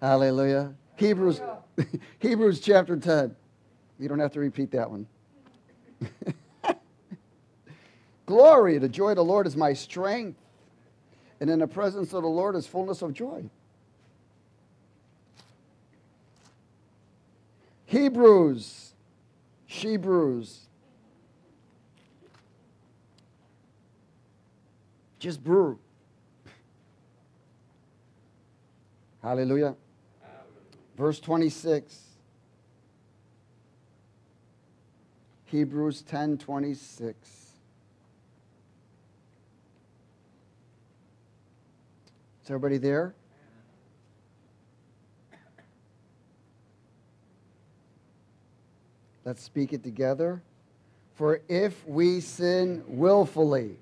Hallelujah. Hebrews, Hebrews chapter 10. You don't have to repeat that one. Glory, the joy of the Lord is my strength. And in the presence of the Lord is fullness of joy. Hebrews, Hebrews. Just brew. Hallelujah. Verse 26. Hebrews 10 26. Is everybody there? Let's speak it together. For if we sin willfully,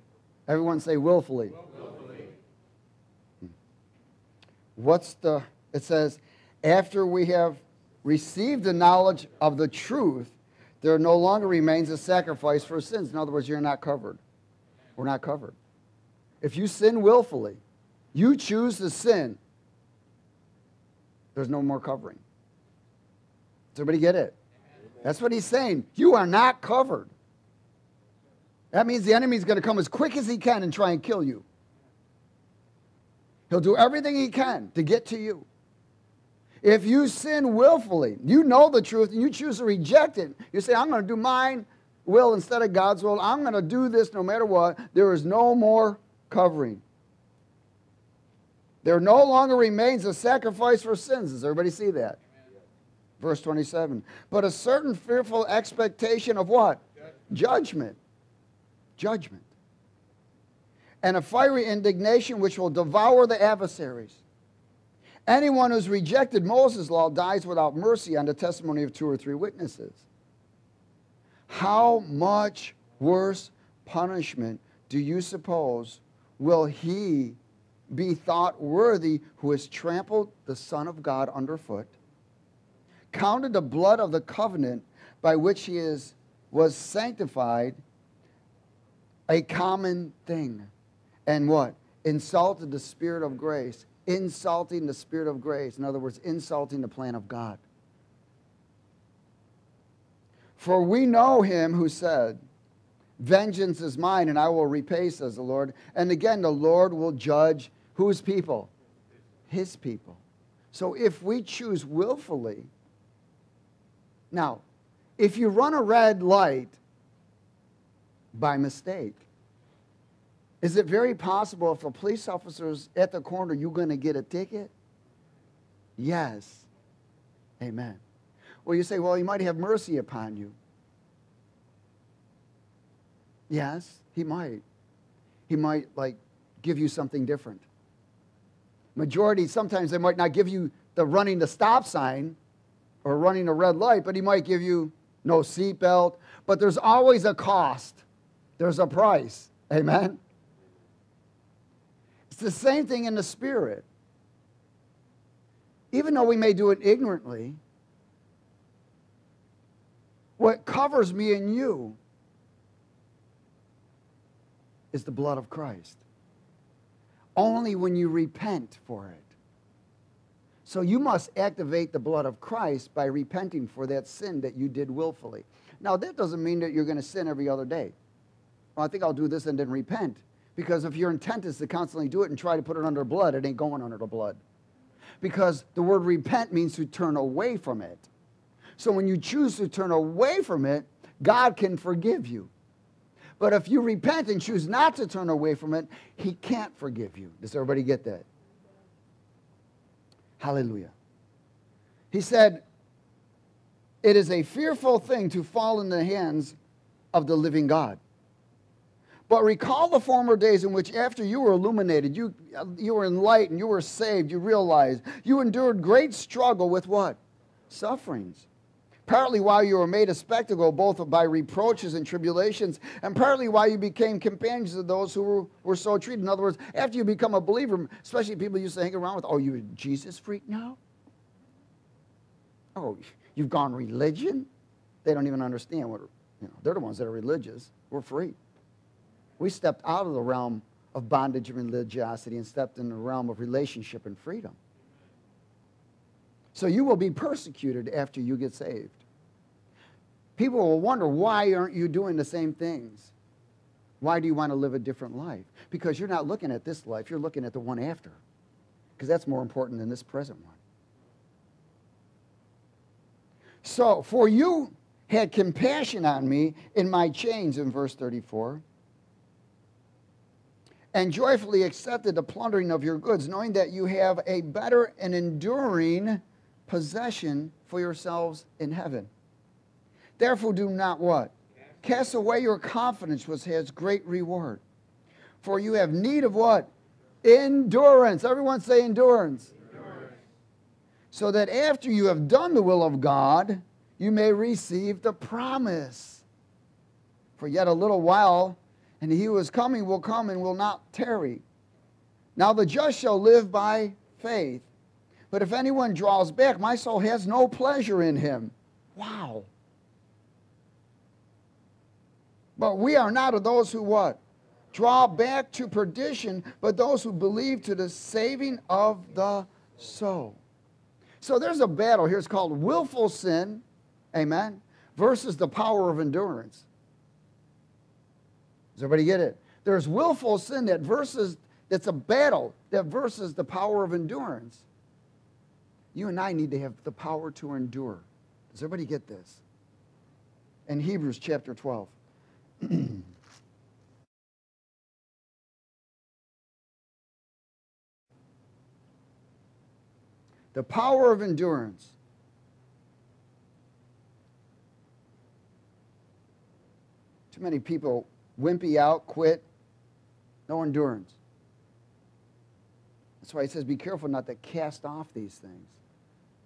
everyone say willfully. willfully. Hmm. What's the, it says, after we have received the knowledge of the truth, there no longer remains a sacrifice for sins. In other words, you're not covered. We're not covered. If you sin willfully, you choose to sin, there's no more covering. Does everybody get it? That's what he's saying. You are not covered. That means the enemy is going to come as quick as he can and try and kill you. He'll do everything he can to get to you. If you sin willfully, you know the truth and you choose to reject it. You say, I'm going to do mine will instead of God's will. I'm going to do this no matter what. There is no more covering. There no longer remains a sacrifice for sins. Does everybody see that? Verse 27. But a certain fearful expectation of what? Judgment. Judgment. And a fiery indignation which will devour the adversaries. Anyone who's rejected Moses' law dies without mercy on the testimony of two or three witnesses. How much worse punishment do you suppose will he be thought worthy who has trampled the Son of God underfoot, counted the blood of the covenant by which he is, was sanctified a common thing, and what? Insulted the Spirit of grace insulting the Spirit of grace. In other words, insulting the plan of God. For we know him who said, Vengeance is mine, and I will repay, says the Lord. And again, the Lord will judge whose people? His people. So if we choose willfully, now, if you run a red light by mistake, is it very possible if a police officer's at the corner, you're going to get a ticket? Yes. Amen. Well, you say, well, he might have mercy upon you. Yes, he might. He might, like, give you something different. Majority, sometimes they might not give you the running the stop sign or running a red light, but he might give you no seatbelt. But there's always a cost, there's a price. Amen. It's the same thing in the spirit. Even though we may do it ignorantly, what covers me and you is the blood of Christ. Only when you repent for it. So you must activate the blood of Christ by repenting for that sin that you did willfully. Now, that doesn't mean that you're going to sin every other day. Well, I think I'll do this and then repent. Because if your intent is to constantly do it and try to put it under blood, it ain't going under the blood. Because the word repent means to turn away from it. So when you choose to turn away from it, God can forgive you. But if you repent and choose not to turn away from it, He can't forgive you. Does everybody get that? Hallelujah. He said, It is a fearful thing to fall in the hands of the living God. But recall the former days in which, after you were illuminated, you, you were enlightened, you were saved, you realized you endured great struggle with what? Sufferings. Partly while you were made a spectacle, both by reproaches and tribulations, and partly while you became companions of those who were, were so treated. In other words, after you become a believer, especially people you used to hang around with, oh, you're a Jesus freak now? Oh, you've gone religion? They don't even understand what, you know, they're the ones that are religious. We're free. We stepped out of the realm of bondage and religiosity and stepped in the realm of relationship and freedom. So you will be persecuted after you get saved. People will wonder, why aren't you doing the same things? Why do you want to live a different life? Because you're not looking at this life, you're looking at the one after. Because that's more important than this present one. So, for you had compassion on me in my chains, in verse 34, and joyfully accepted the plundering of your goods, knowing that you have a better and enduring possession for yourselves in heaven. Therefore, do not what? Cast away your confidence, which has great reward. For you have need of what? Endurance. Everyone say endurance. endurance. So that after you have done the will of God, you may receive the promise. For yet a little while, and he who is coming will come and will not tarry. Now the just shall live by faith. But if anyone draws back, my soul has no pleasure in him. Wow. But we are not of those who what? Draw back to perdition, but those who believe to the saving of the soul. So there's a battle here. It's called willful sin, amen, versus the power of endurance. Does everybody get it? There's willful sin that versus, that's a battle that versus the power of endurance. You and I need to have the power to endure. Does everybody get this? In Hebrews chapter 12. the power of endurance. Too many people wimpy out, quit, no endurance. That's why he says, be careful not to cast off these things.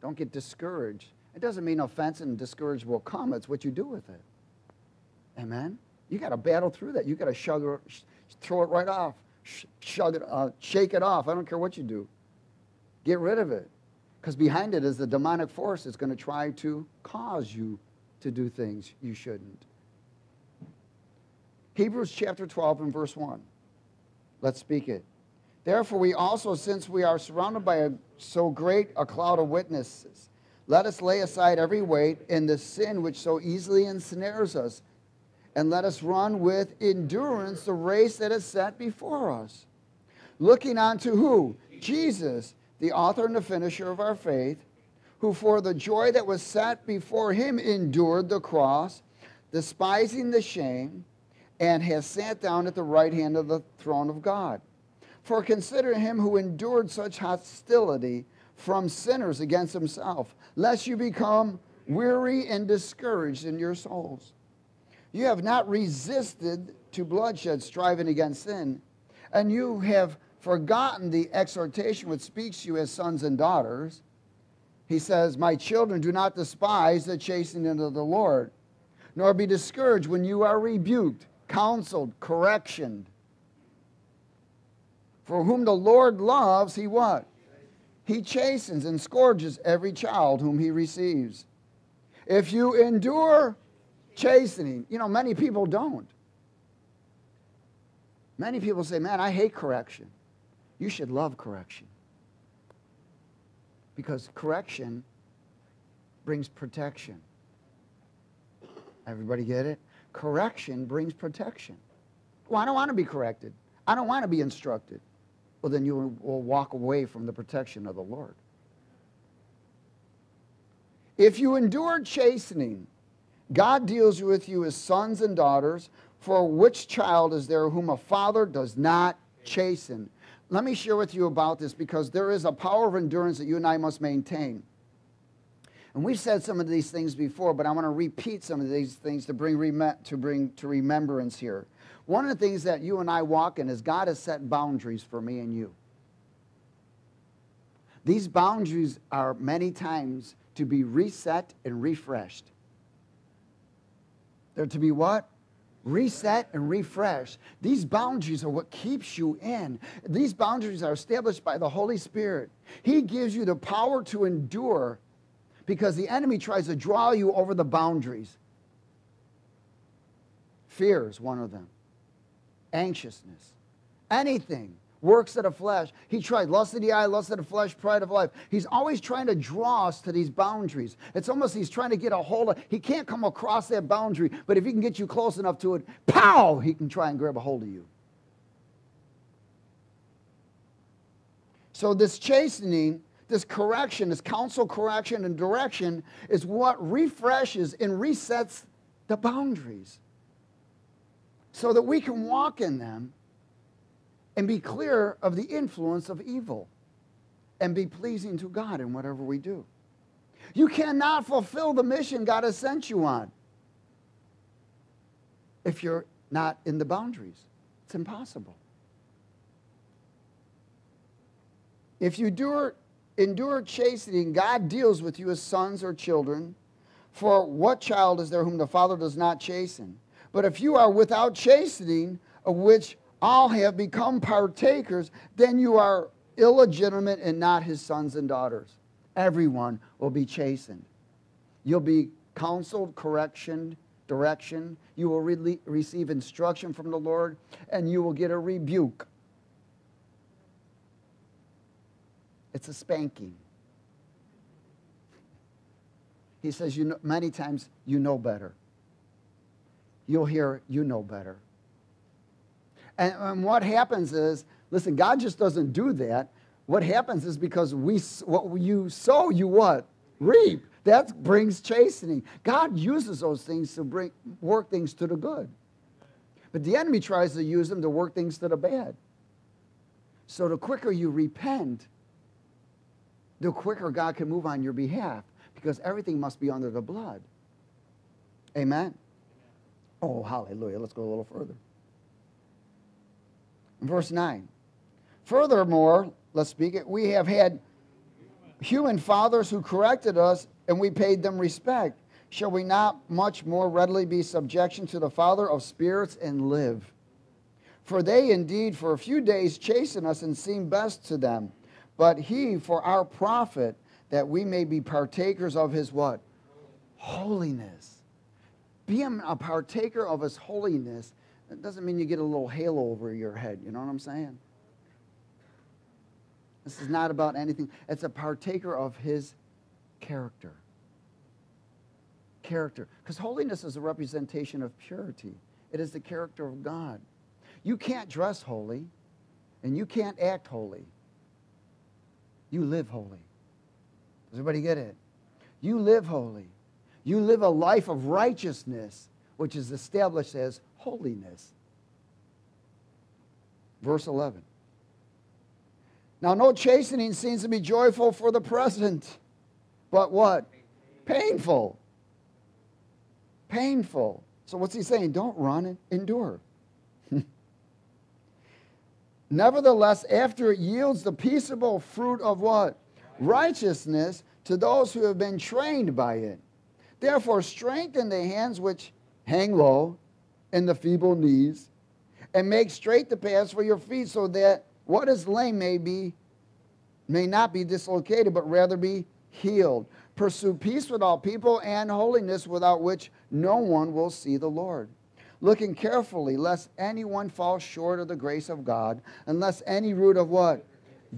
Don't get discouraged. It doesn't mean offense and discouragement will come. It's what you do with it. Amen? You got to battle through that. You got to shug throw it right off, shug it, uh, shake it off. I don't care what you do. Get rid of it. Because behind it is the demonic force that's going to try to cause you to do things you shouldn't. Hebrews chapter 12 and verse 1. Let's speak it. Therefore, we also, since we are surrounded by a, so great a cloud of witnesses, let us lay aside every weight and the sin which so easily ensnares us and let us run with endurance the race that is set before us. Looking unto who? Jesus, the author and the finisher of our faith, who for the joy that was set before him endured the cross, despising the shame, and has sat down at the right hand of the throne of God. For consider him who endured such hostility from sinners against himself, lest you become weary and discouraged in your souls. You have not resisted to bloodshed, striving against sin, and you have forgotten the exhortation which speaks to you as sons and daughters. He says, My children, do not despise the chastening of the Lord, nor be discouraged when you are rebuked, counseled, corrected. For whom the Lord loves, he what? He chastens and scourges every child whom he receives. If you endure chastening. You know, many people don't. Many people say, man, I hate correction. You should love correction. Because correction brings protection. Everybody get it? Correction brings protection. Well, I don't want to be corrected. I don't want to be instructed. Well, then you will walk away from the protection of the Lord. If you endure chastening, God deals with you as sons and daughters. For which child is there whom a father does not chasten? Let me share with you about this because there is a power of endurance that you and I must maintain. And we've said some of these things before, but I want to repeat some of these things to bring, to bring to remembrance here. One of the things that you and I walk in is God has set boundaries for me and you. These boundaries are many times to be reset and refreshed. They're to be what? Reset and refresh. These boundaries are what keeps you in. These boundaries are established by the Holy Spirit. He gives you the power to endure because the enemy tries to draw you over the boundaries. Fear is one of them, anxiousness, anything, works of the flesh. He tried lust of the eye, lust of the flesh, pride of life. He's always trying to draw us to these boundaries. It's almost he's trying to get a hold of, he can't come across that boundary, but if he can get you close enough to it, pow, he can try and grab a hold of you. So this chastening, this correction, this counsel, correction, and direction is what refreshes and resets the boundaries so that we can walk in them and be clear of the influence of evil and be pleasing to God in whatever we do. You cannot fulfill the mission God has sent you on if you're not in the boundaries. It's impossible. If you endure, endure chastening, God deals with you as sons or children. For what child is there whom the Father does not chasten? But if you are without chastening, of which all have become partakers, then you are illegitimate and not his sons and daughters. Everyone will be chastened. You'll be counseled, correction, direction. You will re- receive instruction from the Lord, and you will get a rebuke. It's a spanking. He says, you know, many times, you know better you'll hear, you know better. And, and what happens is, listen, God just doesn't do that. What happens is because we, what you sow, you what? Reap. That brings chastening. God uses those things to bring, work things to the good. But the enemy tries to use them to work things to the bad. So the quicker you repent, the quicker God can move on your behalf because everything must be under the blood. Amen. Oh, hallelujah. Let's go a little further. Verse 9. Furthermore, let's speak it, we have had human fathers who corrected us, and we paid them respect. Shall we not much more readily be subjection to the Father of spirits and live? For they indeed for a few days chasten us and seem best to them, but he for our profit, that we may be partakers of his what? Holiness being a partaker of his holiness, it doesn't mean you get a little halo over your head. You know what I'm saying? This is not about anything. It's a partaker of his character. Character. Because holiness is a representation of purity, it is the character of God. You can't dress holy and you can't act holy. You live holy. Does everybody get it? You live holy. You live a life of righteousness, which is established as holiness. Verse 11. Now, no chastening seems to be joyful for the present, but what? Painful. Painful. So, what's he saying? Don't run, and endure. Nevertheless, after it yields the peaceable fruit of what? Righteousness to those who have been trained by it. Therefore, strengthen the hands which hang low and the feeble knees, and make straight the paths for your feet, so that what is lame may be may not be dislocated, but rather be healed. Pursue peace with all people and holiness, without which no one will see the Lord. Looking carefully, lest anyone fall short of the grace of God, unless any root of what?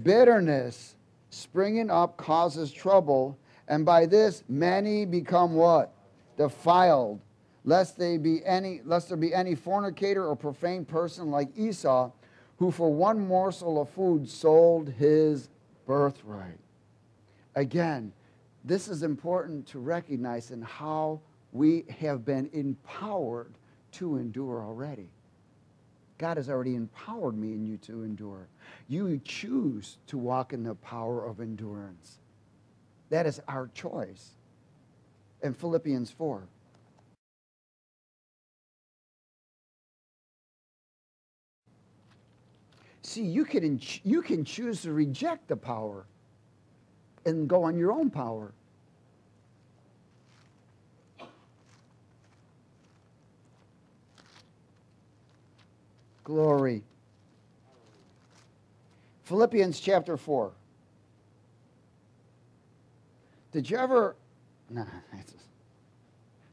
Bitterness springing up causes trouble and by this many become what? Defiled, lest they be any lest there be any fornicator or profane person like Esau, who for one morsel of food sold his birthright. Again, this is important to recognize in how we have been empowered to endure already. God has already empowered me and you to endure. You choose to walk in the power of endurance. That is our choice. In Philippians 4. See, you can, you can choose to reject the power and go on your own power. glory. Philippians chapter 4. Did you ever? Nah,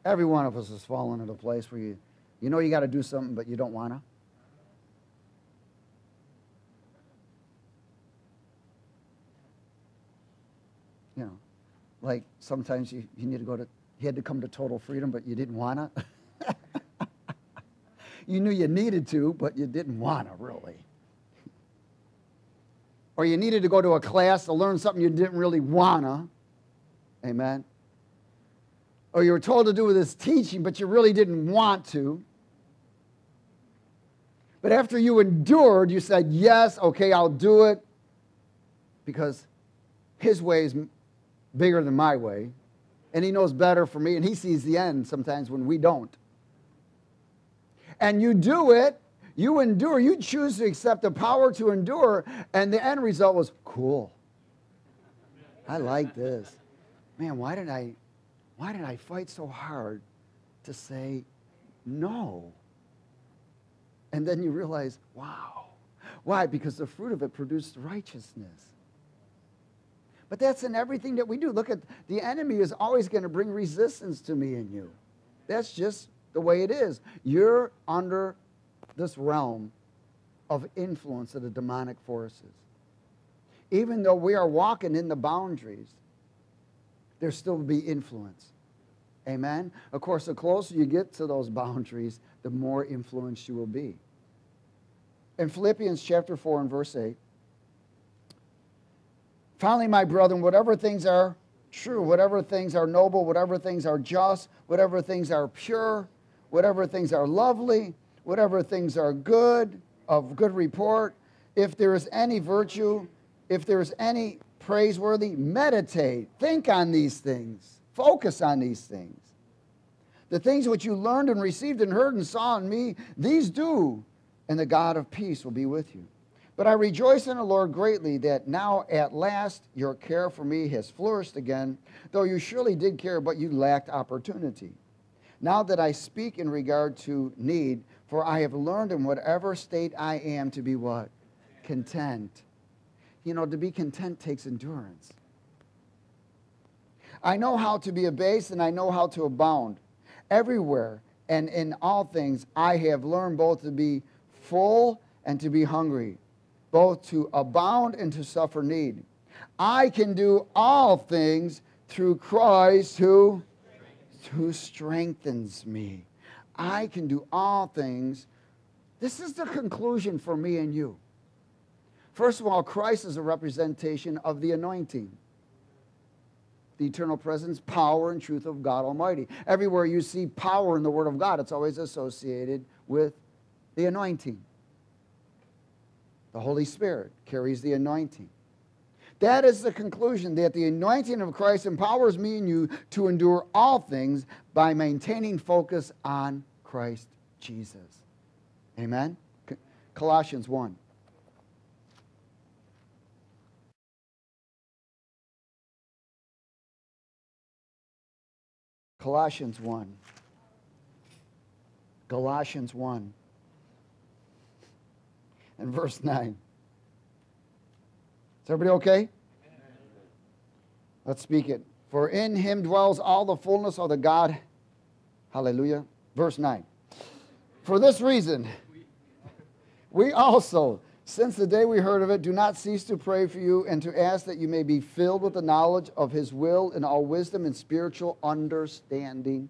every one of us has fallen into a place where you, you know you got to do something, but you don't want to. You know, like sometimes you, you need to go to, you had to come to total freedom, but you didn't want to. you knew you needed to, but you didn't want to really. Or you needed to go to a class to learn something you didn't really want to. Amen. Or you were told to do this teaching, but you really didn't want to. But after you endured, you said, Yes, okay, I'll do it because his way is bigger than my way. And he knows better for me, and he sees the end sometimes when we don't. And you do it, you endure, you choose to accept the power to endure, and the end result was cool. I like this. Man, why did I why did I fight so hard to say no? And then you realize, wow. Why? Because the fruit of it produced righteousness. But that's in everything that we do. Look at the enemy is always going to bring resistance to me and you. That's just the way it is. You're under this realm of influence of the demonic forces. Even though we are walking in the boundaries, there still be influence. Amen? Of course, the closer you get to those boundaries, the more influenced you will be. In Philippians chapter 4 and verse 8, finally, my brethren, whatever things are true, whatever things are noble, whatever things are just, whatever things are pure, whatever things are lovely, whatever things are good, of good report, if there is any virtue, if there is any praiseworthy, meditate, think on these things, focus on these things. The things which you learned and received and heard and saw in me, these do, and the God of peace will be with you. But I rejoice in the Lord greatly that now at last your care for me has flourished again, though you surely did care, but you lacked opportunity. Now that I speak in regard to need, for I have learned in whatever state I am to be what? Content. You know, to be content takes endurance. I know how to be abased and I know how to abound. Everywhere and in all things, I have learned both to be full and to be hungry, both to abound and to suffer need. I can do all things through Christ who, who strengthens me. I can do all things. This is the conclusion for me and you. First of all, Christ is a representation of the anointing, the eternal presence, power, and truth of God Almighty. Everywhere you see power in the Word of God, it's always associated with the anointing. The Holy Spirit carries the anointing. That is the conclusion that the anointing of Christ empowers me and you to endure all things by maintaining focus on Christ Jesus. Amen? Colossians 1. Colossians 1. Colossians 1 and verse 9. Is everybody okay? Let's speak it. For in him dwells all the fullness of the God. Hallelujah. Verse 9. For this reason, we also, since the day we heard of it, do not cease to pray for you and to ask that you may be filled with the knowledge of his will in all wisdom and spiritual understanding,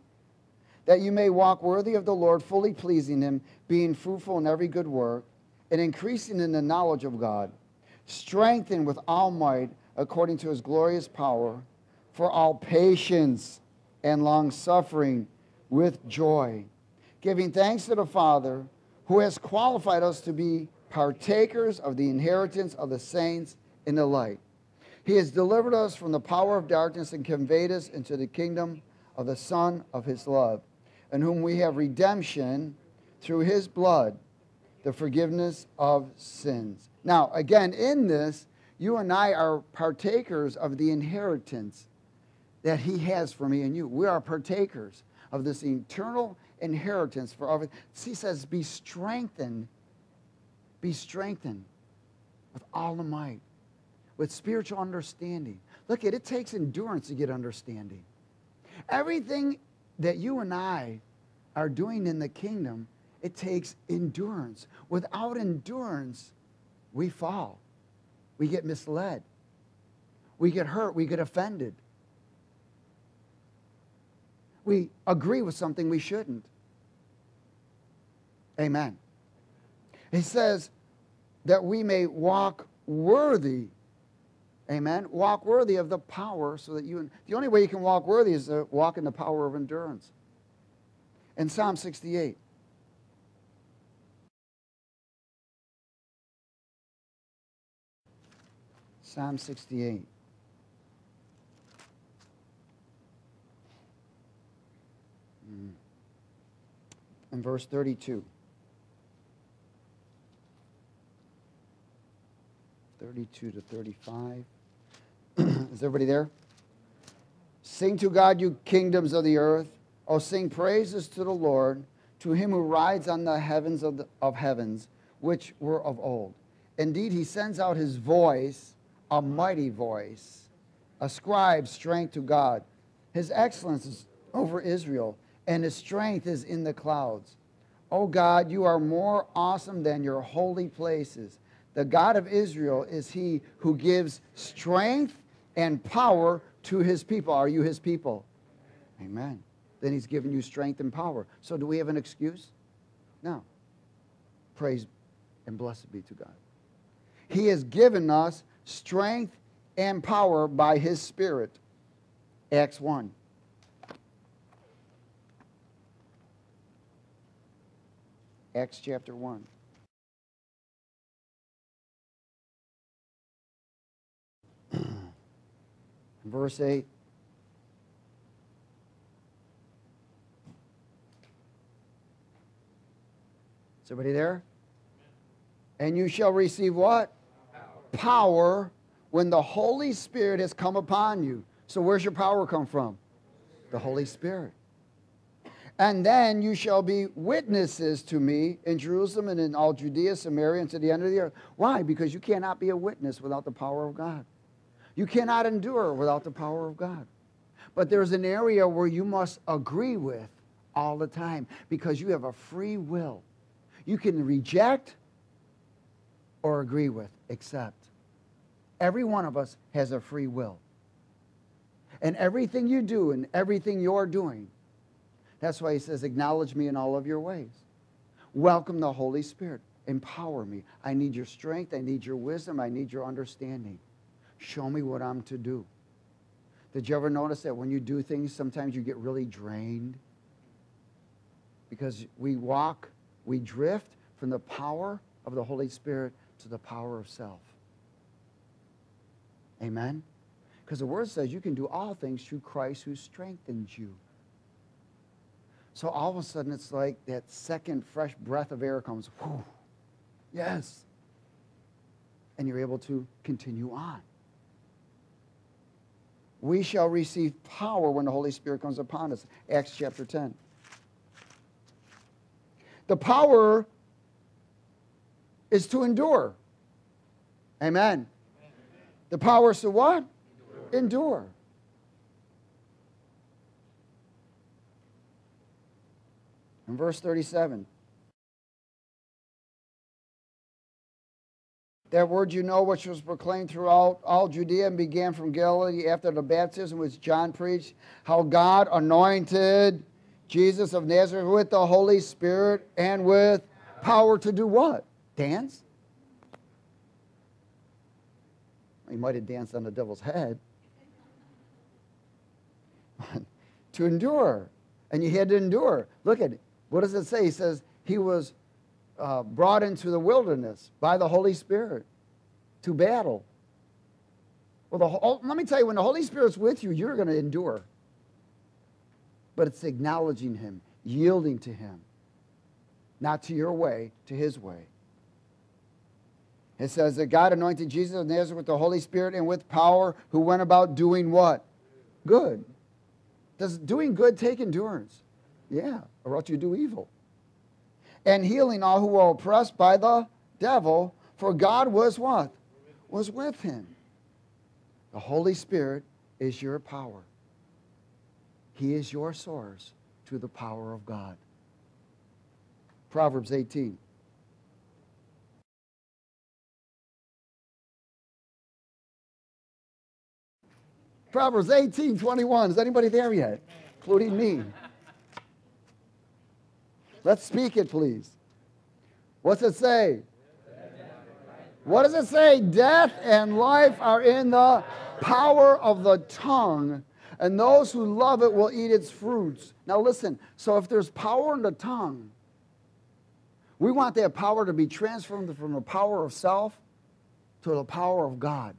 that you may walk worthy of the Lord, fully pleasing him, being fruitful in every good work, and increasing in the knowledge of God, strengthened with all might according to his glorious power, for all patience and long suffering with joy, giving thanks to the Father who has qualified us to be partakers of the inheritance of the saints in the light. He has delivered us from the power of darkness and conveyed us into the kingdom of the Son of his love, in whom we have redemption through his blood the forgiveness of sins. Now, again, in this, you and I are partakers of the inheritance that He has for me and you. We are partakers of this eternal inheritance for all. He says, be strengthened, be strengthened with all the might, with spiritual understanding. Look, it, it takes endurance to get understanding. Everything that you and I are doing in the kingdom it takes endurance. Without endurance, we fall. We get misled. We get hurt. We get offended. We agree with something we shouldn't. Amen. He says that we may walk worthy. Amen. Walk worthy of the power so that you. The only way you can walk worthy is to walk in the power of endurance. In Psalm 68. Psalm 68. Mm. In verse 32. 32 to 35. Is everybody there? Sing to God, you kingdoms of the earth. Oh, sing praises to the Lord, to him who rides on the heavens of, the, of heavens, which were of old. Indeed, he sends out his voice, a mighty voice, ascribes strength to God. His excellence is over Israel, and his strength is in the clouds. O God, you are more awesome than your holy places. The God of Israel is he who gives strength and power to his people. Are you his people? Amen. Then he's given you strength and power. So do we have an excuse? No. Praise and blessed be to God. He has given us strength and power by his Spirit. Acts 1. Acts chapter 1. Verse 8. Is everybody there? And you shall receive what? Power. when the Holy Spirit has come upon you. So, where's your power come from? The Holy Spirit. And then you shall be witnesses to me in Jerusalem and in all Judea, Samaria, and to the end of the earth. Why? Because you cannot be a witness without the power of God. You cannot endure without the power of God. But there's an area where you must agree with all the time because you have a free will. You can reject or agree with, accept. Every one of us has a free will. And everything you do and everything you're doing, that's why he says, acknowledge me in all of your ways. Welcome the Holy Spirit. Empower me. I need your strength. I need your wisdom. I need your understanding. Show me what I'm to do. Did you ever notice that when you do things, sometimes you get really drained? Because we walk, we drift from the power of the Holy Spirit to the power of self. Amen? Because the Word says you can do all things through Christ who strengthens you. So all of a sudden, it's like that second fresh breath of air comes. Whew, yes. And you're able to continue on we shall receive power when the Holy Spirit comes upon us. Acts chapter 10. The power is to endure. Amen. The power to what? Endure. endure. In verse 37. That word you know, which was proclaimed throughout all Judea and began from Galilee after the baptism which John preached, how God anointed Jesus of Nazareth with the Holy Spirit and with power to do what? Dance? He might have danced on the devil's head. to endure. And you had to endure. Look at it. What does it say? He says he was uh, brought into the wilderness by the Holy Spirit to battle. Well, the, oh, let me tell you, when the Holy Spirit's with you, you're going to endure. But it's acknowledging Him, yielding to Him, not to your way, to His way. It says that God anointed Jesus of Nazareth with the Holy Spirit and with power, who went about doing what? Good. Does doing good take endurance? Yeah, or else you do evil and healing all who were oppressed by the devil, for God was what? Was with him. The Holy Spirit is your power. He is your source to the power of God. Proverbs 18. Proverbs 18, 21. Is anybody there yet? Including me. Let's speak it, please. What's it say? What does it say? Death and life are in the power of the tongue, and those who love it will eat its fruits. Now, listen so if there's power in the tongue, we want that power to be transformed from the power of self to the power of God.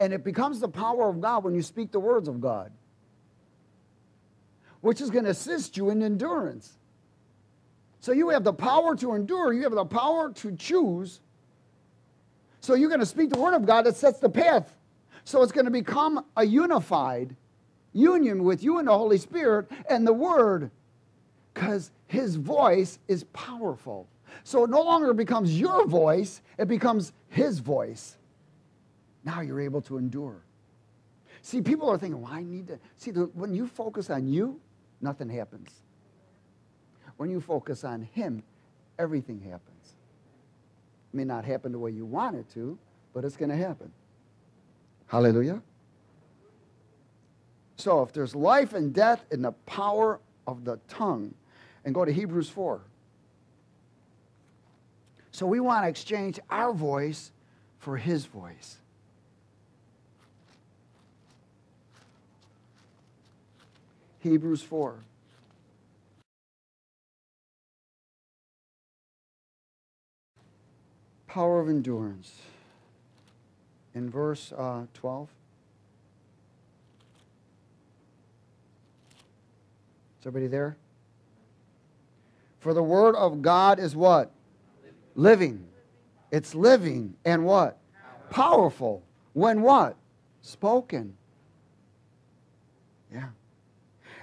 And it becomes the power of God when you speak the words of God, which is going to assist you in endurance. So you have the power to endure, you have the power to choose. So you're going to speak the word of God that sets the path. So it's going to become a unified union with you and the Holy Spirit and the word because his voice is powerful. So it no longer becomes your voice, it becomes his voice. Now you're able to endure. See, people are thinking, well, I need to. See, the, when you focus on you, nothing happens. When you focus on him, everything happens. It may not happen the way you want it to, but it's going to happen. Hallelujah. So if there's life and death in the power of the tongue, and go to Hebrews 4. So we want to exchange our voice for his voice. Hebrews 4. Power of endurance. In verse uh, 12. Is everybody there? For the word of God is what? Living. It's living and what? Powerful. When what? Spoken. Yeah.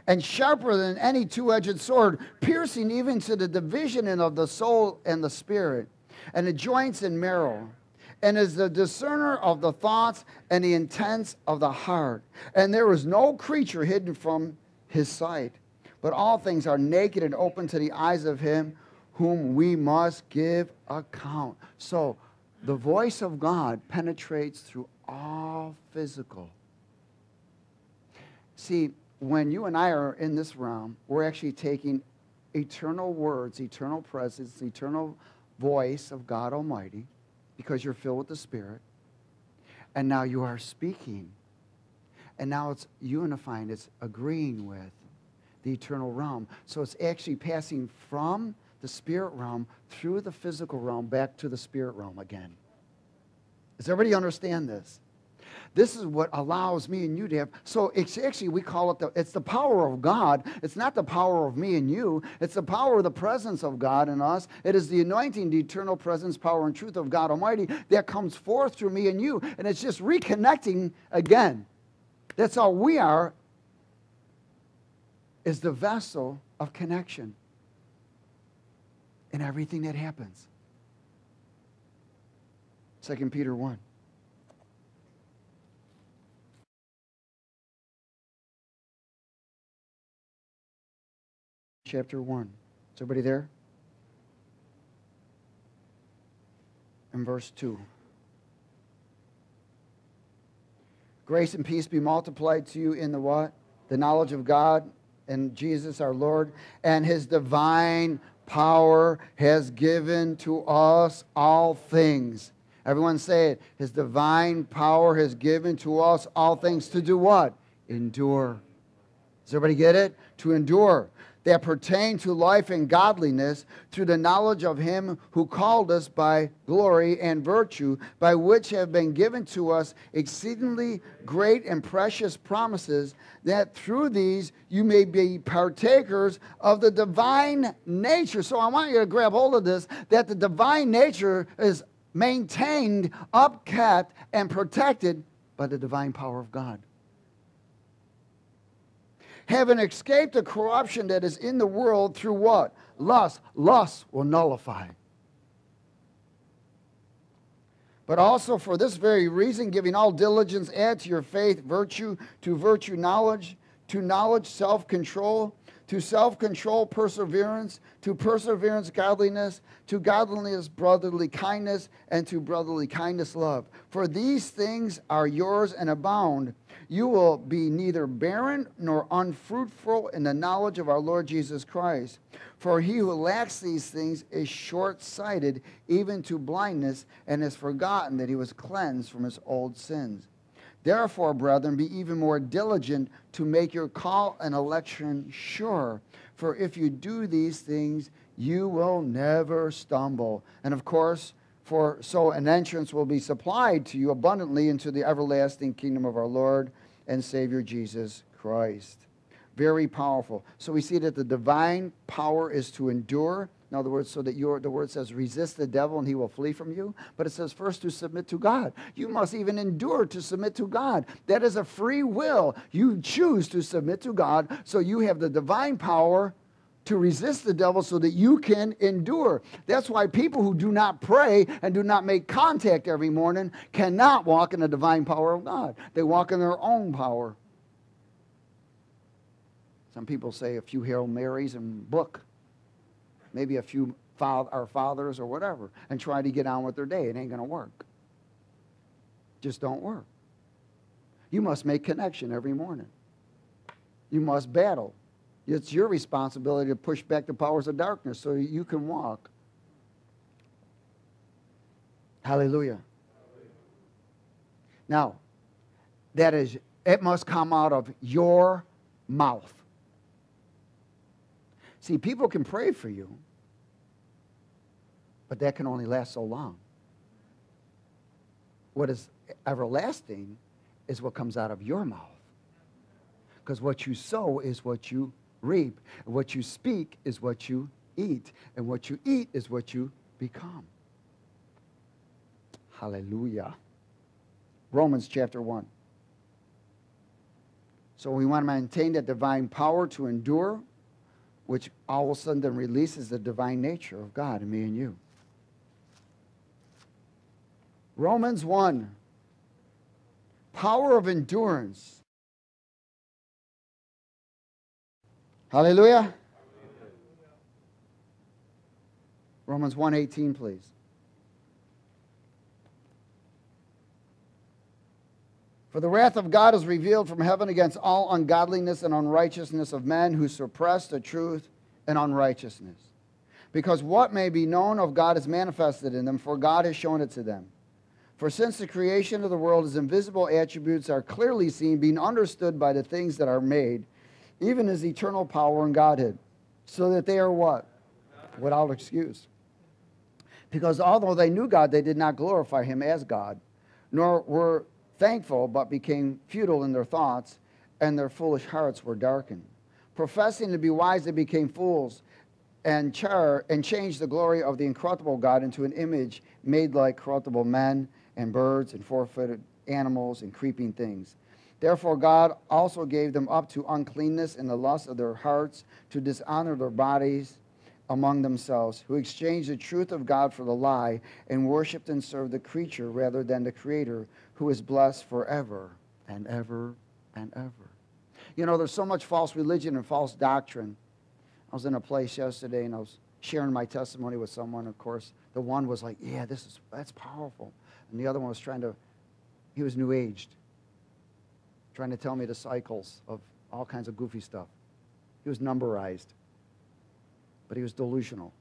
And sharper than any two edged sword, piercing even to the division of the soul and the spirit, and the joints and marrow, and is the discerner of the thoughts and the intents of the heart. And there is no creature hidden from his sight but all things are naked and open to the eyes of him whom we must give account. So the voice of God penetrates through all physical. See, when you and I are in this realm, we're actually taking eternal words, eternal presence, eternal voice of God Almighty, because you're filled with the Spirit. And now you are speaking. And now it's unifying, it's agreeing with the eternal realm. So it's actually passing from the spirit realm through the physical realm back to the spirit realm again. Does everybody understand this? This is what allows me and you to have. So it's actually, we call it the, it's the power of God. It's not the power of me and you. It's the power of the presence of God in us. It is the anointing, the eternal presence, power, and truth of God Almighty that comes forth through me and you. And it's just reconnecting again. That's all we are is the vessel of connection in everything that happens. 2 Peter 1. Chapter 1. Is everybody there? And verse 2. Grace and peace be multiplied to you in the what? The knowledge of God and Jesus our Lord, and his divine power has given to us all things. Everyone say it. His divine power has given to us all things to do what? Endure. Does everybody get it? To endure that pertain to life and godliness through the knowledge of him who called us by glory and virtue, by which have been given to us exceedingly great and precious promises, that through these you may be partakers of the divine nature. So I want you to grab hold of this that the divine nature is maintained, upkept, and protected by the divine power of God having escaped the corruption that is in the world through what? Lust. Lust will nullify. But also for this very reason, giving all diligence, add to your faith virtue, to virtue knowledge, to knowledge self control, to self control, perseverance, to perseverance, godliness, to godliness, brotherly kindness, and to brotherly kindness, love. For these things are yours and abound. You will be neither barren nor unfruitful in the knowledge of our Lord Jesus Christ. For he who lacks these things is short sighted, even to blindness, and has forgotten that he was cleansed from his old sins. Therefore, brethren, be even more diligent to make your call and election sure. For if you do these things, you will never stumble. And of course, for so an entrance will be supplied to you abundantly into the everlasting kingdom of our Lord and Savior Jesus Christ. Very powerful. So we see that the divine power is to endure in other words, so that your, the word says, resist the devil and he will flee from you. But it says first to submit to God. You must even endure to submit to God. That is a free will. You choose to submit to God, so you have the divine power to resist the devil so that you can endure. That's why people who do not pray and do not make contact every morning cannot walk in the divine power of God. They walk in their own power. Some people say a few Hail Marys and book maybe a few our fathers or whatever, and try to get on with their day. It ain't going to work. Just don't work. You must make connection every morning. You must battle. It's your responsibility to push back the powers of darkness so you can walk. Hallelujah. Now, that is, it must come out of your mouth. See, people can pray for you, but that can only last so long. What is everlasting is what comes out of your mouth. Because what you sow is what you reap. And what you speak is what you eat. And what you eat is what you become. Hallelujah. Romans chapter 1. So we want to maintain that divine power to endure which all of a sudden then releases the divine nature of God in me and you. Romans 1 power of endurance. Hallelujah. Romans 1:18 please. For the wrath of God is revealed from heaven against all ungodliness and unrighteousness of men who suppress the truth and unrighteousness. Because what may be known of God is manifested in them, for God has shown it to them. For since the creation of the world, his invisible attributes are clearly seen, being understood by the things that are made, even his eternal power and Godhead, so that they are what? Without excuse. Because although they knew God, they did not glorify him as God, nor were thankful, but became futile in their thoughts, and their foolish hearts were darkened. Professing to be wise, they became fools and, char- and changed the glory of the incorruptible God into an image made like corruptible men and birds and four footed animals and creeping things. Therefore, God also gave them up to uncleanness in the lust of their hearts to dishonor their bodies among themselves, who exchanged the truth of God for the lie and worshiped and served the creature rather than the Creator, who is blessed forever and ever and ever. You know, there's so much false religion and false doctrine. I was in a place yesterday and I was sharing my testimony with someone. Of course, the one was like, "Yeah, this is that's powerful," and the other one was trying to. He was new aged, trying to tell me the cycles of all kinds of goofy stuff. He was numberized but he was delusional.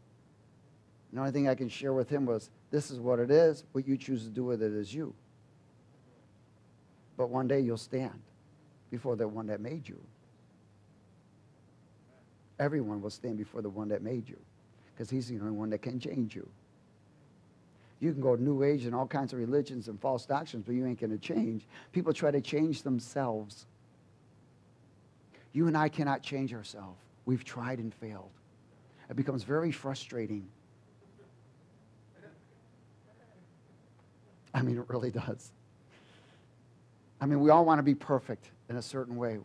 The only thing I can share with him was this is what it is. What you choose to do with it is you. But one day you'll stand before the one that made you. Everyone will stand before the one that made you because he's the only one that can change you. You can go to New Age and all kinds of religions and false doctrines, but you ain't going to change. People try to change themselves. You and I cannot change ourselves. We've tried and failed it becomes very frustrating. I mean, it really does. I mean, we all want to be perfect in a certain way.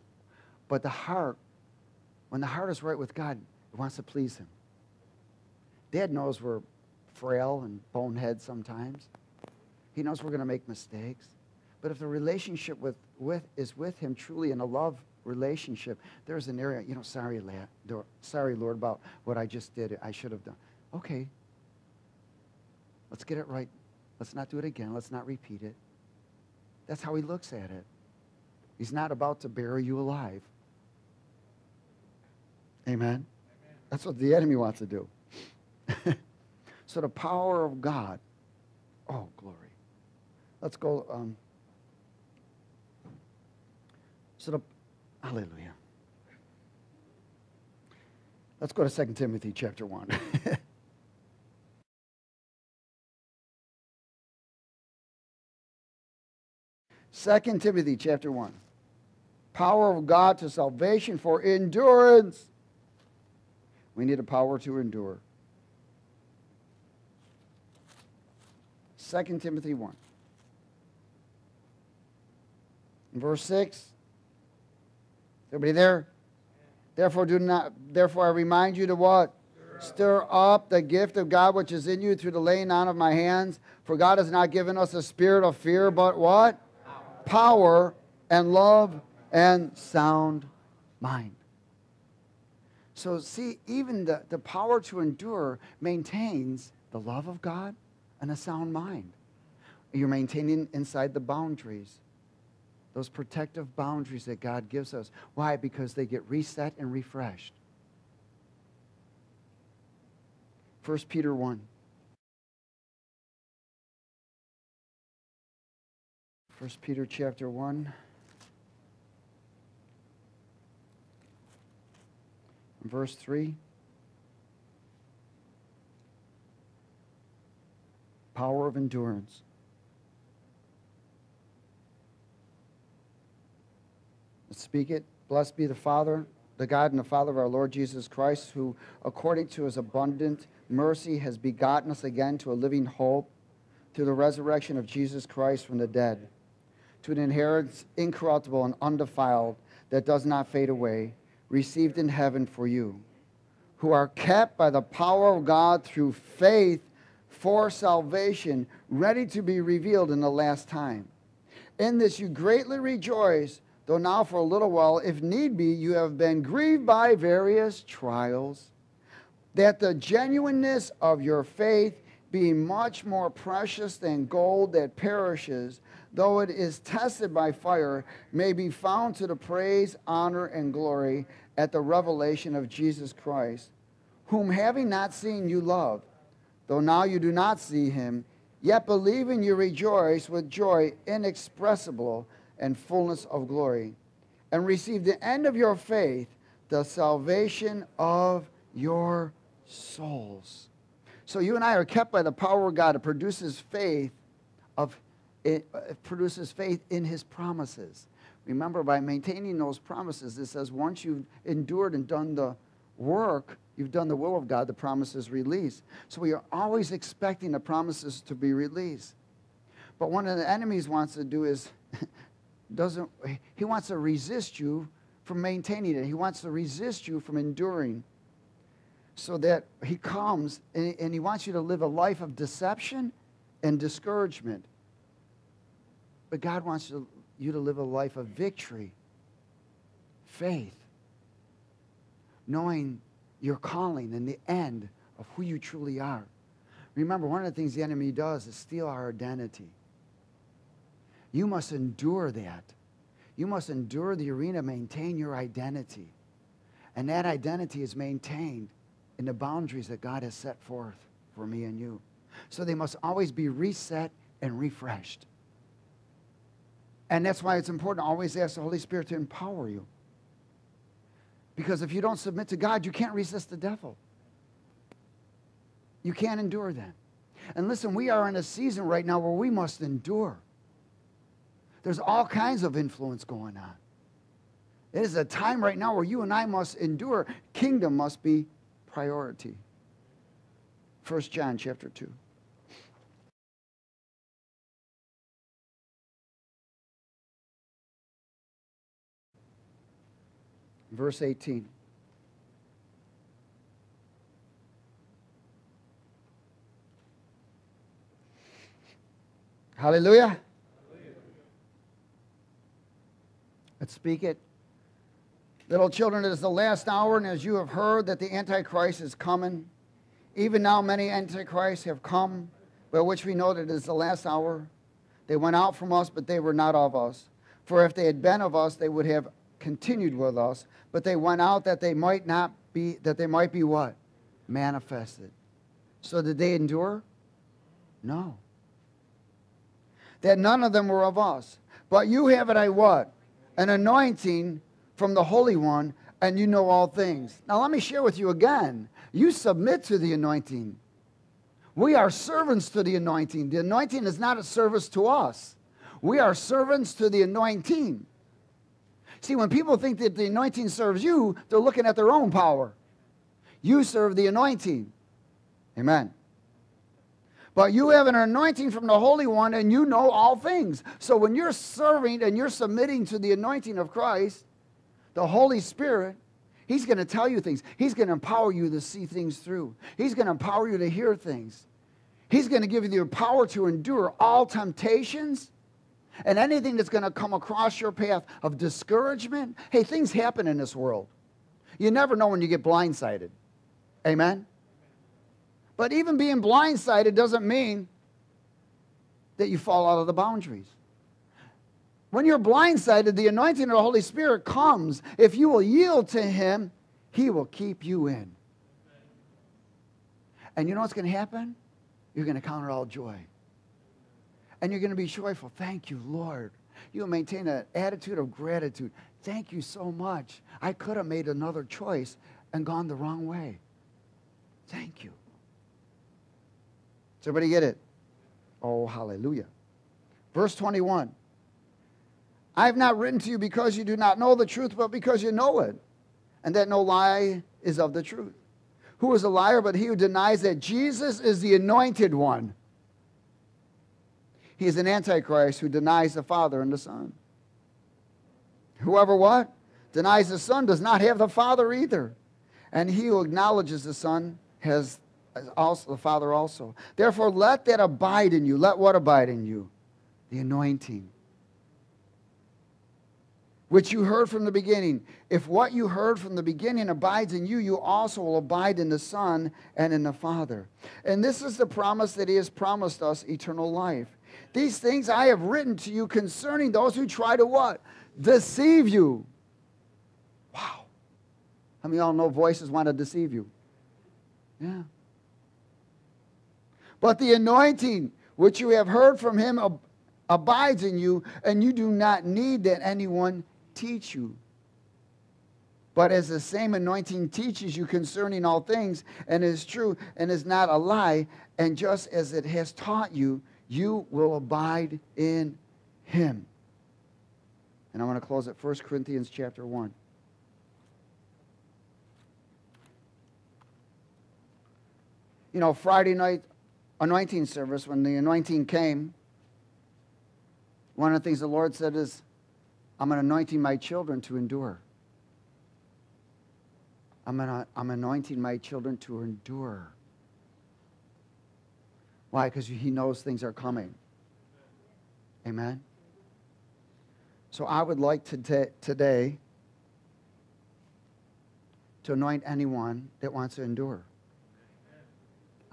But the heart, when the heart is right with God, it wants to please Him. Dad knows we're frail and bonehead sometimes. He knows we're going to make mistakes. But if the relationship with, with, is with Him truly in a love relationship, there's an area, you know, sorry, lad, sorry, Lord, about what I just did. I should have done. Okay. Let's get it right. Let's not do it again. Let's not repeat it. That's how he looks at it. He's not about to bury you alive. Amen? Amen. That's what the enemy wants to do. so the power of God. Oh, glory. Let's go. Um, so the, hallelujah. Let's go to 2 Timothy chapter 1. 2 Timothy chapter 1. Power of God to salvation for endurance. We need a power to endure. 2 Timothy 1. Verse 6. Everybody there? Therefore, do not, therefore I remind you to what? Stir up the gift of God which is in you through the laying on of my hands. For God has not given us a spirit of fear, but what? power and love and sound mind. So, see, even the, the power to endure maintains the love of God and a sound mind. You're maintaining inside the boundaries, those protective boundaries that God gives us. Why? Because they get reset and refreshed. 1 Peter 1. 1 Peter chapter 1. Verse 3. Power of endurance. Speak it. Blessed be the Father, the God and the Father of our Lord Jesus Christ, who, according to his abundant mercy, has begotten us again to a living hope through the resurrection of Jesus Christ from the dead to an inheritance incorruptible and undefiled that does not fade away, received in heaven for you, who are kept by the power of God through faith for salvation, ready to be revealed in the last time. In this you greatly rejoice, though now for a little while, if need be, you have been grieved by various trials, that the genuineness of your faith, being much more precious than gold that perishes, though it is tested by fire, may be found to the praise, honor, and glory at the revelation of Jesus Christ, whom having not seen you love, though now you do not see him, yet believing you rejoice with joy inexpressible and fullness of glory, and receive the end of your faith, the salvation of your souls. So you and I are kept by the power of God. It produces faith of it produces faith in his promises. Remember, by maintaining those promises, it says once you've endured and done the work, you've done the will of God, the promises release. So we are always expecting the promises to be released. But one of the enemies wants to do is doesn't he wants to resist you from maintaining it. He wants to resist you from enduring. So that he comes and, and he wants you to live a life of deception and discouragement. But God wants you to live a life of victory, faith, knowing your calling and the end of who you truly are. Remember, one of the things the enemy does is steal our identity. You must endure that. You must endure the arena, maintain your identity. And that identity is maintained in the boundaries that God has set forth for me and you. So they must always be reset and refreshed. And that's why it's important to always ask the Holy Spirit to empower you. Because if you don't submit to God, you can't resist the devil. You can't endure that. And listen, we are in a season right now where we must endure. There's all kinds of influence going on. It is a time right now where you and I must endure. Kingdom must be priority. 1 John chapter 2. verse 18. Hallelujah. Let's speak it. Little children, it is the last hour, and as you have heard that the Antichrist is coming, even now many Antichrists have come, by which we know that it is the last hour. They went out from us, but they were not of us. For if they had been of us, they would have continued with us. But they went out that they might not be, that they might be what? Manifested. So did they endure? No. That none of them were of us. But you have it, I what? An anointing from the Holy One, and you know all things. Now, let me share with you again. You submit to the anointing. We are servants to the anointing. The anointing is not a service to us, we are servants to the anointing. See, when people think that the anointing serves you, they're looking at their own power. You serve the anointing. Amen. But you have an anointing from the Holy One and you know all things. So when you're serving and you're submitting to the anointing of Christ, the Holy Spirit, He's going to tell you things. He's going to empower you to see things through. He's going to empower you to hear things. He's going to give you the power to endure all temptations and anything that's going to come across your path of discouragement. Hey, things happen in this world. You never know when you get blindsided. Amen? But even being blindsided doesn't mean that you fall out of the boundaries. When you're blindsided, the anointing of the Holy Spirit comes. If you will yield to Him, He will keep you in. And you know what's going to happen? You're going to count it all joy. And you're going to be joyful. Thank you, Lord. You'll maintain an attitude of gratitude. Thank you so much. I could have made another choice and gone the wrong way. Thank you. Does everybody get it? Oh, hallelujah. Verse 21. I have not written to you because you do not know the truth, but because you know it, and that no lie is of the truth. Who is a liar but he who denies that Jesus is the anointed one? He is an antichrist who denies the Father and the Son. Whoever what? Denies the Son does not have the Father either. And he who acknowledges the Son has also the Father also. Therefore, let that abide in you. Let what abide in you? The anointing which you heard from the beginning. If what you heard from the beginning abides in you, you also will abide in the Son and in the Father. And this is the promise that He has promised us eternal life. These things I have written to you concerning those who try to what? Deceive you. Wow. How many of y'all know voices want to deceive you? Yeah. But the anointing which you have heard from him ab- abides in you, and you do not need that anyone teach you. But as the same anointing teaches you concerning all things, and is true and is not a lie, and just as it has taught you, you will abide in him. And I want to close at 1 Corinthians chapter 1. You know, Friday night anointing service, when the anointing came, one of the things the Lord said is, I'm anointing my children to endure. I'm, an, I'm anointing my children to endure. Why? Because he knows things are coming. Amen? So I would like to t- today to anoint anyone that wants to endure.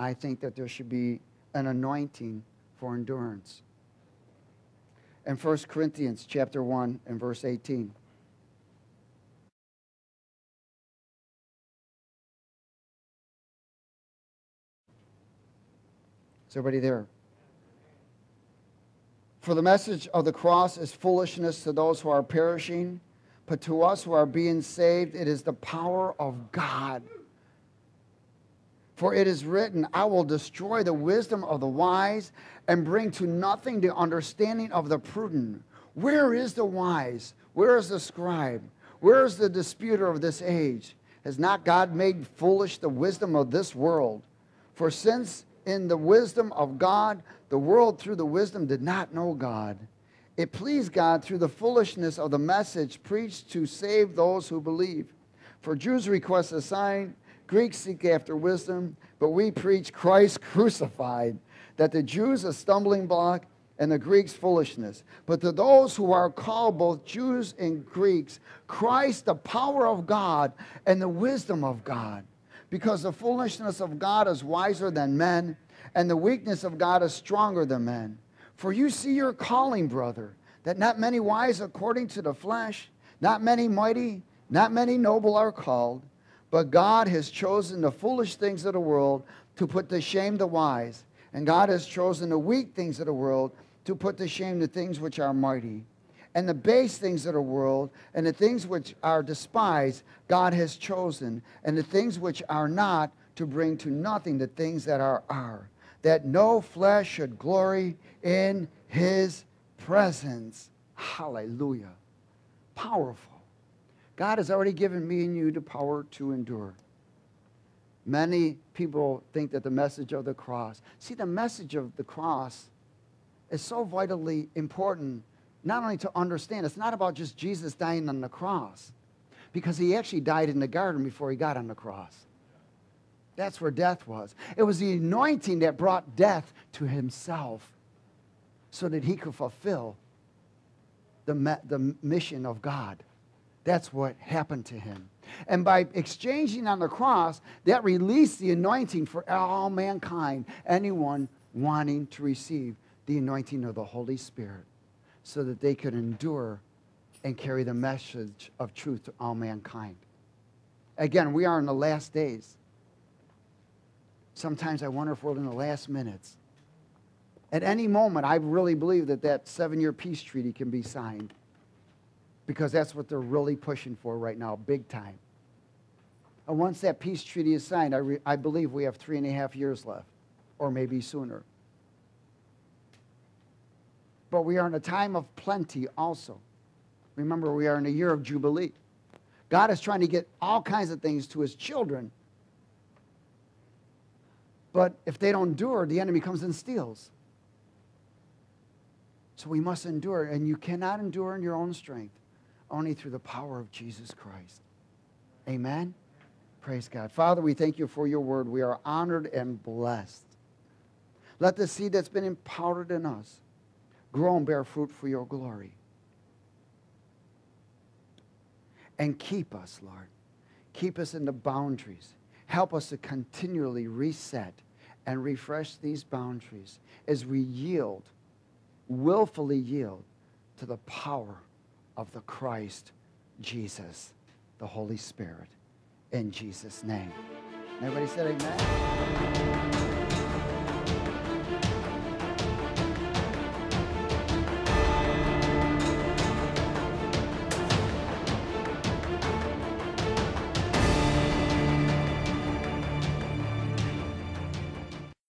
I think that there should be an anointing for endurance in 1 Corinthians chapter 1 and verse 18. Is everybody there? For the message of the cross is foolishness to those who are perishing, but to us who are being saved, it is the power of God. For it is written, I will destroy the wisdom of the wise and bring to nothing the understanding of the prudent. Where is the wise? Where is the scribe? Where is the disputer of this age? Has not God made foolish the wisdom of this world? For since in the wisdom of God, the world through the wisdom did not know God, it pleased God through the foolishness of the message preached to save those who believe. For Jews request a sign Greeks seek after wisdom, but we preach Christ crucified, that the Jews a stumbling block and the Greeks foolishness. But to those who are called, both Jews and Greeks, Christ, the power of God and the wisdom of God. Because the foolishness of God is wiser than men, and the weakness of God is stronger than men. For you see your calling, brother, that not many wise according to the flesh, not many mighty, not many noble are called, but God has chosen the foolish things of the world to put to shame the wise. And God has chosen the weak things of the world to put to shame the things which are mighty. And the base things of the world and the things which are despised, God has chosen. And the things which are not, to bring to nothing the things that are are, that no flesh should glory in his presence. Hallelujah. Powerful. God has already given me and you the power to endure. Many people think that the message of the cross, see, the message of the cross is so vitally important, not only to understand, it's not about just Jesus dying on the cross, because he actually died in the garden before he got on the cross. That's where death was. It was the anointing that brought death to himself so that he could fulfill the, the mission of God. That's what happened to him. And by exchanging on the cross, that released the anointing for all mankind, anyone wanting to receive the anointing of the Holy Spirit, so that they could endure and carry the message of truth to all mankind. Again, we are in the last days. Sometimes I wonder if we're in the last minutes. At any moment, I really believe that that seven year peace treaty can be signed because that's what they're really pushing for right now, big time. And once that peace treaty is signed, I, re- I believe we have three and a half years left, or maybe sooner. But we are in a time of plenty also. Remember, we are in a year of Jubilee. God is trying to get all kinds of things to his children. But if they don't endure, the enemy comes and steals. So we must endure, and you cannot endure in your own strength only through the power of Jesus Christ. Amen? Praise God. Father, we thank you for your word. We are honored and blessed. Let the seed that's been imparted in us grow and bear fruit for your glory. And keep us, Lord. Keep us in the boundaries. Help us to continually reset and refresh these boundaries as we yield, willfully yield to the power of the Christ Jesus, the Holy Spirit, in Jesus' name. Everybody said amen.